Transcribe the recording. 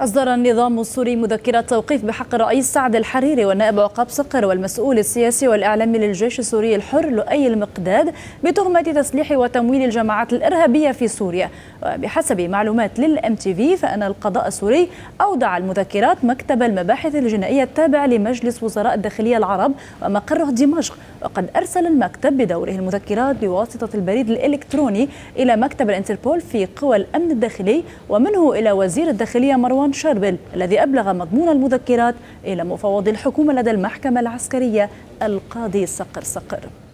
أصدر النظام السوري مذكرة توقيف بحق الرئيس سعد الحريري والنائب عقاب صقر والمسؤول السياسي والإعلامي للجيش السوري الحر لؤي المقداد بتهمة تسليح وتمويل الجماعات الإرهابية في سوريا. وبحسب معلومات للام تي في فإن القضاء السوري أودع المذكرات مكتب المباحث الجنائية التابع لمجلس وزراء الداخلية العرب ومقره دمشق. وقد أرسل المكتب بدوره المذكرات بواسطة البريد الإلكتروني إلى مكتب الإنتربول في قوى الأمن الداخلي ومنه إلى وزير الداخلية مروان شربل الذي أبلغ مضمون المذكرات إلى مفوض الحكومة لدى المحكمة العسكرية القاضي صقر صقر